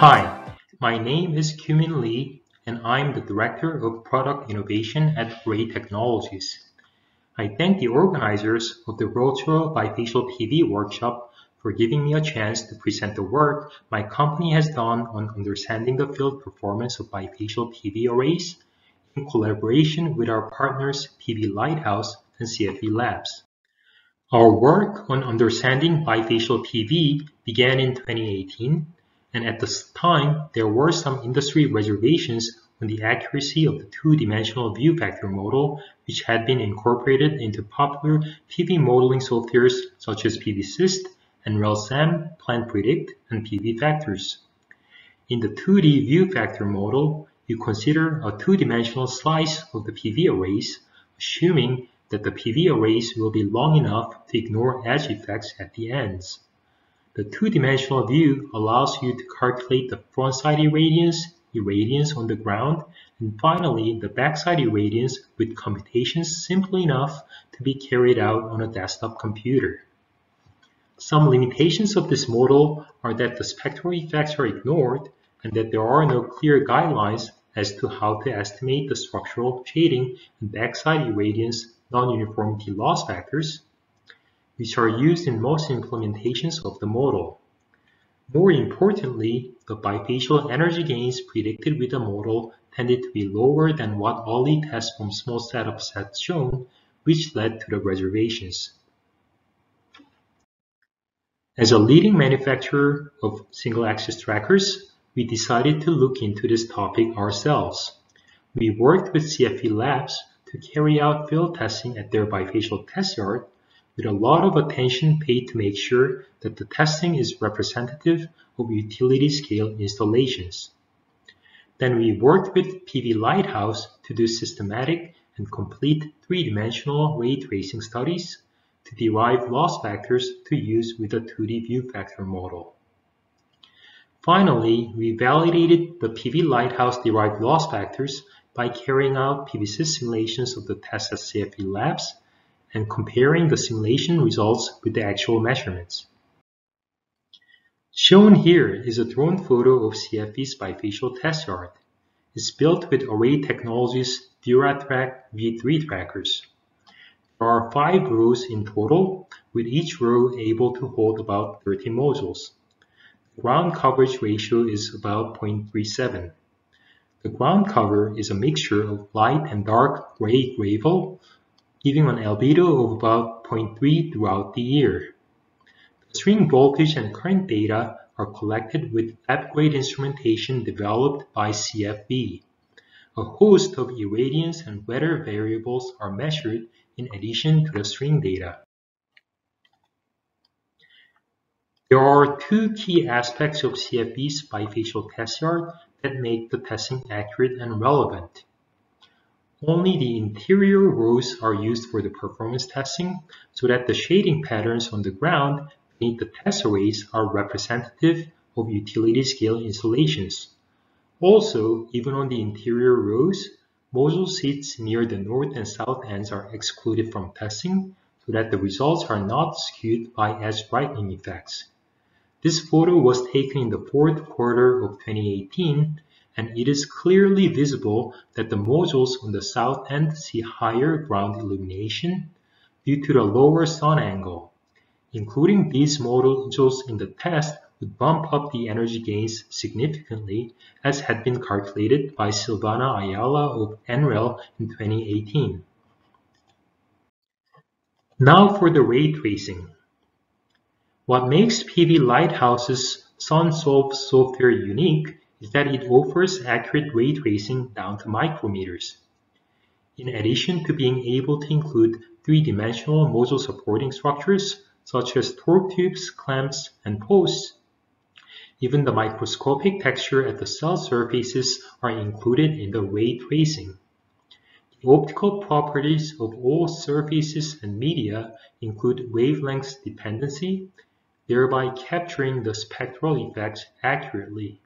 Hi, my name is Kyumin Lee and I'm the Director of Product Innovation at Array Technologies. I thank the organizers of the Virtual Bifacial PV workshop for giving me a chance to present the work my company has done on understanding the field performance of bifacial PV arrays in collaboration with our partners PV Lighthouse and CFV Labs. Our work on understanding bifacial PV began in 2018, and at the time there were some industry reservations on the accuracy of the two-dimensional view factor model which had been incorporated into popular PV modeling softwares such as PVsyst and NREL-SAM, PlantPredict, and PV Factors. In the 2D view factor model, you consider a two-dimensional slice of the PV arrays, assuming that the PV arrays will be long enough to ignore edge effects at the ends. The two-dimensional view allows you to calculate the front-side irradiance, irradiance on the ground, and finally the backside irradiance with computations simple enough to be carried out on a desktop computer. Some limitations of this model are that the spectral effects are ignored and that there are no clear guidelines as to how to estimate the structural shading and backside irradiance non-uniformity loss factors, which are used in most implementations of the model. More importantly, the bifacial energy gains predicted with the model tended to be lower than what early tests from small setups had shown, which led to the reservations. As a leading manufacturer of single-axis trackers, we decided to look into this topic ourselves. We worked with CFV Labs to carry out field testing at their bifacial test yard with a lot of attention paid to make sure that the testing is representative of utility scale installations. Then we worked with PV Lighthouse to do systematic and complete three-dimensional ray tracing studies to derive loss factors to use with a 2D view factor model. Finally, we validated the PV Lighthouse derived loss factors by carrying out PVsyst simulations of the test at CFV labs and comparing the simulation results with the actual measurements. Shown here is a drone photo of CFV's bifacial test yard. It's built with Array Technologies DuraTrack V3 trackers. There are five rows in total, with each row able to hold about 30 modules. The ground coverage ratio is about 0.37. The ground cover is a mixture of light and dark gray gravel, giving an albedo of about 0.3 throughout the year. The string voltage and current data are collected with lab-grade instrumentation developed by CFV. A host of irradiance and weather variables are measured in addition to the string data. There are two key aspects of CFV's bifacial test yard that make the testing accurate and relevant. Only the interior rows are used for the performance testing so that the shading patterns on the ground beneath the test arrays are representative of utility scale installations. Also, even on the interior rows, module seats near the north and south ends are excluded from testing so that the results are not skewed by edge brightening effects. This photo was taken in the fourth quarter of 2018 and it is clearly visible that the modules on the south end see higher ground illumination due to the lower sun angle. Including these modules in the test would bump up the energy gains significantly as had been calculated by Silvana Ayala of NREL in 2018. Now for the ray tracing. What makes PV Lighthouse's SunSolve software unique is that it offers accurate ray tracing down to micrometers. In addition to being able to include three-dimensional module supporting structures such as torque tubes, clamps, and posts, even the microscopic texture at the cell surfaces are included in the ray tracing. The optical properties of all surfaces and media include wavelength dependency, thereby capturing the spectral effects accurately.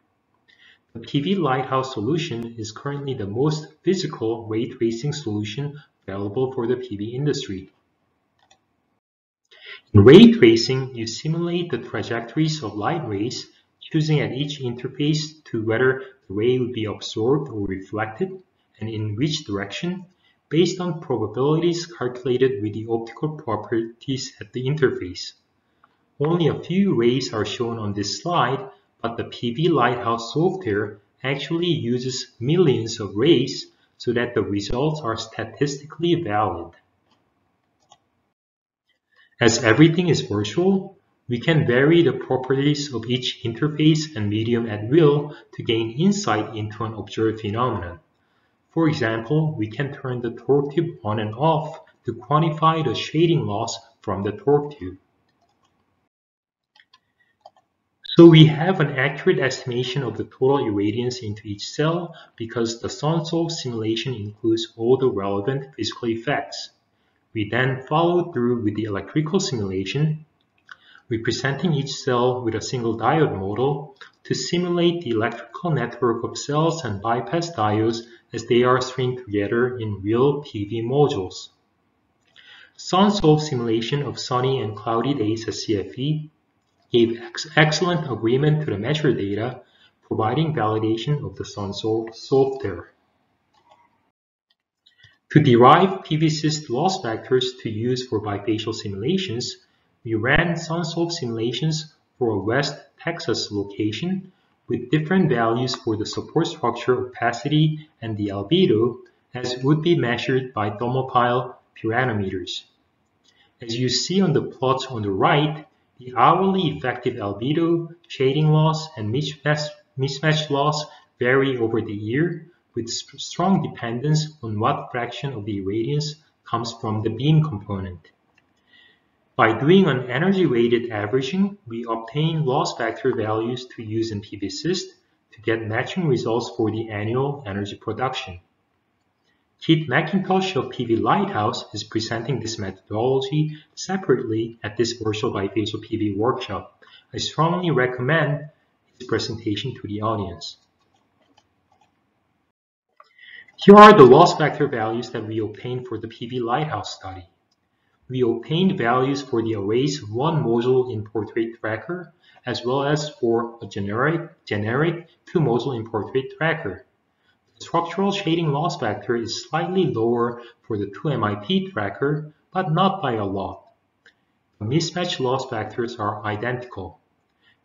The PV Lighthouse solution is currently the most physical ray tracing solution available for the PV industry. In ray tracing, you simulate the trajectories of light rays choosing at each interface to whether the ray will be absorbed or reflected, and in which direction, based on probabilities calculated with the optical properties at the interface. Only a few rays are shown on this slide, but the PV Lighthouse software actually uses millions of rays so that the results are statistically valid. As everything is virtual, we can vary the properties of each interface and medium at will to gain insight into an observed phenomenon. For example, we can turn the torque tube on and off to quantify the shading loss from the torque tube. So we have an accurate estimation of the total irradiance into each cell because the SUNSOLVE simulation includes all the relevant physical effects. We then follow through with the electrical simulation, representing each cell with a single diode model to simulate the electrical network of cells and bypass diodes as they are stringed together in real PV modules. SUNSOLVE simulation of sunny and cloudy days at CFV gave ex excellent agreement to the measured data, providing validation of the SUNSOLVE software. To derive PVsyst loss factors to use for bifacial simulations, we ran SUNSOLVE simulations for a West Texas location with different values for the support structure opacity and the albedo as would be measured by thermopile pyranometers. As you see on the plots on the right, the hourly effective albedo, shading loss, and mismatch, loss vary over the year with strong dependence on what fraction of the irradiance comes from the beam component. By doing an energy-weighted averaging, we obtain loss factor values to use in PVsyst to get matching results for the annual energy production. Keith McIntosh of PV Lighthouse is presenting this methodology separately at this virtual bifacial PV workshop. I strongly recommend his presentation to the audience. Here are the loss factor values that we obtained for the PV Lighthouse study. We obtained values for the array's one module in portrait tracker, as well as for a generic, generic two module in portrait tracker structural shading loss factor is slightly lower for the 2MIP tracker, but not by a lot. The mismatch loss factors are identical.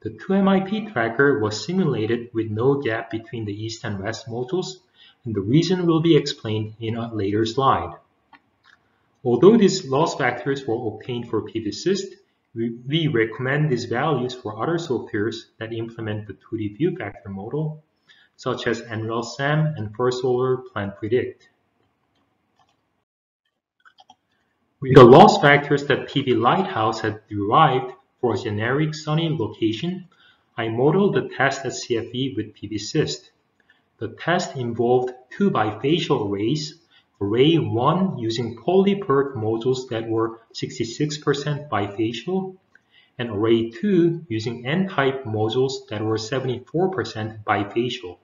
The 2MIP tracker was simulated with no gap between the east and west modules, and the reason will be explained in a later slide. Although these loss factors were obtained for PVsyst, we, we recommend these values for other softwares that implement the 2D view factor model such as NREL-SAM and First Solar PlantPredict. With the loss factors that PV Lighthouse had derived for a generic sunny location, I modeled the test at CFV with PVsyst. The test involved two bifacial arrays, array 1 using poly-PERC modules that were 66% bifacial, and array 2 using N-type modules that were 74% bifacial.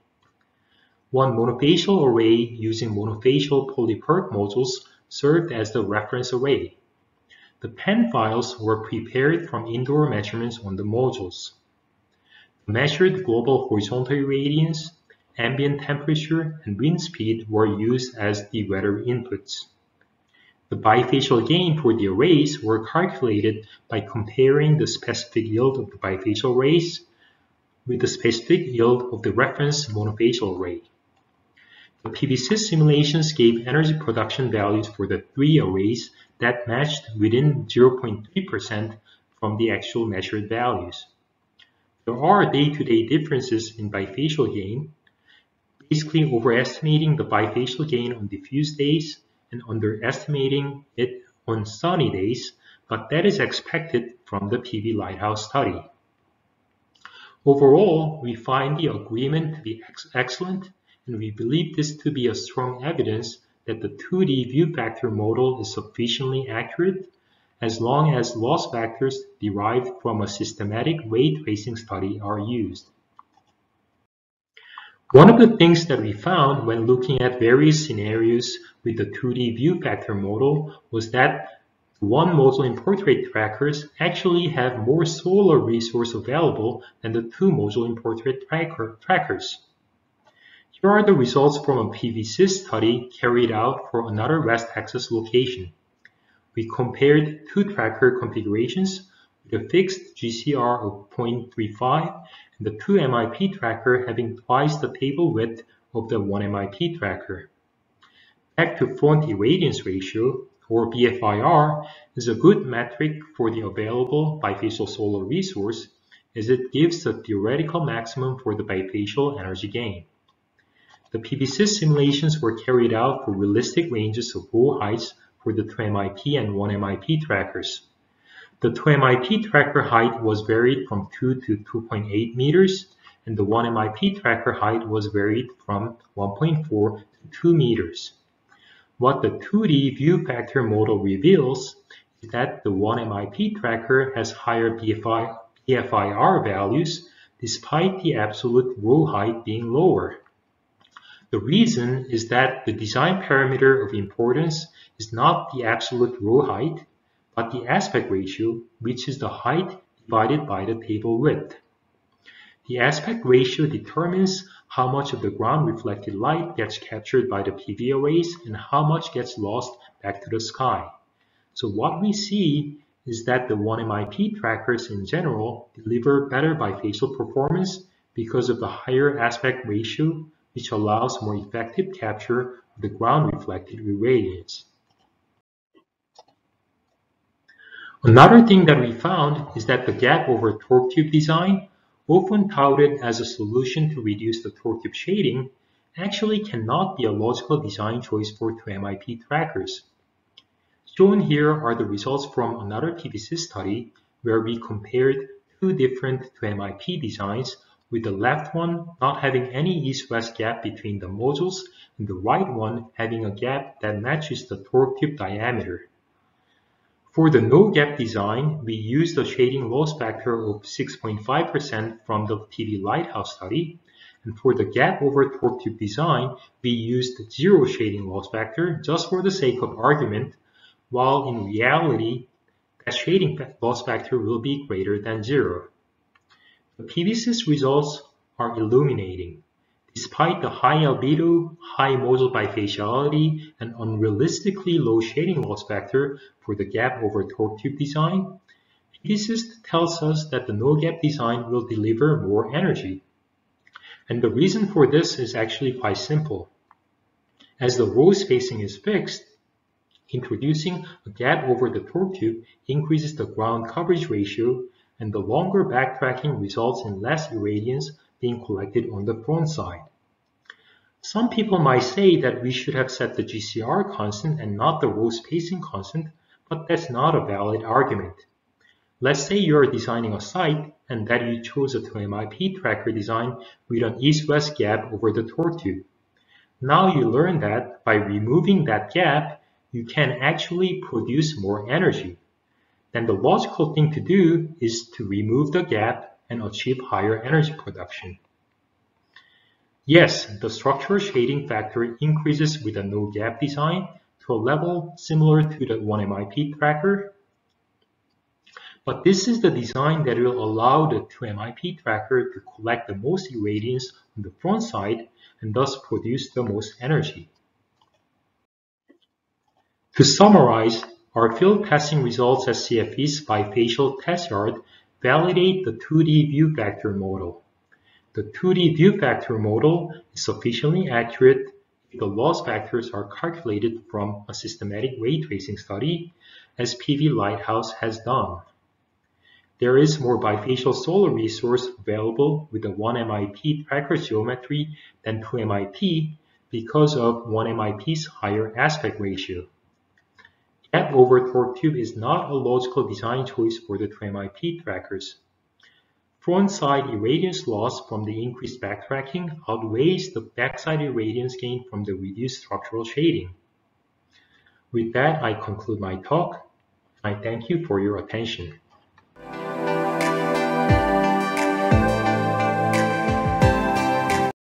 One monofacial array using monofacial poly-PERC modules served as the reference array. The PAN files were prepared from indoor measurements on the modules. The measured global horizontal irradiance, ambient temperature, and wind speed were used as the weather inputs. The bifacial gain for the arrays were calculated by comparing the specific yield of the bifacial arrays with the specific yield of the reference monofacial array. The PVsyst simulations gave energy production values for the three arrays that matched within 0.3% from the actual measured values. There are day-to-day -day differences in bifacial gain, basically overestimating the bifacial gain on diffuse days and underestimating it on sunny days, but that is expected from the PV Lighthouse study. Overall, we find the agreement to be ex excellent and we believe this to be a strong evidence that the 2D view factor model is sufficiently accurate as long as loss factors derived from a systematic ray tracing study are used. One of the things that we found when looking at various scenarios with the 2D view factor model was that one module in portrait trackers actually have more solar resource available than the two module in portrait tracker trackers. Here are the results from a PVsyst study carried out for another West Texas location. We compared two tracker configurations with a fixed GCR of 0.35 and the 2 MIP tracker having twice the table width of the 1 MIP tracker. Back to front irradiance ratio, or BFIR, is a good metric for the available bifacial solar resource as it gives the theoretical maximum for the bifacial energy gain. The PVsyst simulations were carried out for realistic ranges of row heights for the 2MIP and 1MIP trackers. The 2MIP tracker height was varied from 2 to 2.8 meters, and the 1MIP tracker height was varied from 1.4 to 2 meters. What the 2D view factor model reveals is that the 1MIP tracker has higher BFI, BFIR values despite the absolute row height being lower. The reason is that the design parameter of importance is not the absolute row height, but the aspect ratio, which is the height divided by the table width. The aspect ratio determines how much of the ground reflected light gets captured by the PV arrays and how much gets lost back to the sky. So what we see is that the 1MIP trackers in general deliver better bifacial performance because of the higher aspect ratio which allows more effective capture of the ground-reflected irradiance. Another thing that we found is that the gap over torque tube design, often touted as a solution to reduce the torque tube shading, actually cannot be a logical design choice for 2MIP trackers. Shown here are the results from another PVsyst study where we compared two different 2MIP designs with the left one not having any east-west gap between the modules and the right one having a gap that matches the torque tube diameter. For the no-gap design, we used a shading loss factor of 6.5% from the PV Lighthouse study, and for the gap over torque tube design, we used zero shading loss factor just for the sake of argument, while in reality, that shading loss factor will be greater than zero. The PVsyst results are illuminating. Despite the high albedo, high module bifaciality, and unrealistically low shading loss factor for the gap over torque tube design, PVsyst tells us that the no-gap design will deliver more energy. And the reason for this is actually quite simple. As the row spacing is fixed, introducing a gap over the torque tube increases the ground coverage ratio and the longer backtracking results in less irradiance being collected on the front side. Some people might say that we should have set the GCR constant and not the row spacing constant, but that's not a valid argument. Let's say you're designing a site and that you chose a 2MIP tracker design with an east-west gap over the torque tube. Now you learn that by removing that gap, you can actually produce more energy then the logical thing to do is to remove the gap and achieve higher energy production. Yes, the structural shading factor increases with a no-gap design to a level similar to the 1MIP tracker. But this is the design that will allow the 2MIP tracker to collect the most irradiance on the front side and thus produce the most energy. To summarize, our field testing results at CFV's bifacial test yard validate the 2D view factor model. The 2D view factor model is sufficiently accurate if the loss factors are calculated from a systematic ray tracing study, as PV Lighthouse has done. There is more bifacial solar resource available with the 1MIP tracker geometry than 2MIP because of 1MIP's higher aspect ratio. Gap over torque tube is not a logical design choice for the 2MIP trackers. Front-side irradiance loss from the increased backtracking outweighs the backside irradiance gain from the reduced structural shading. With that, I conclude my talk. I thank you for your attention.